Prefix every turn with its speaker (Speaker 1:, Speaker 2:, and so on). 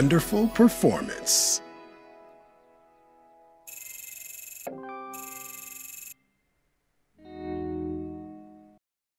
Speaker 1: wonderful performance.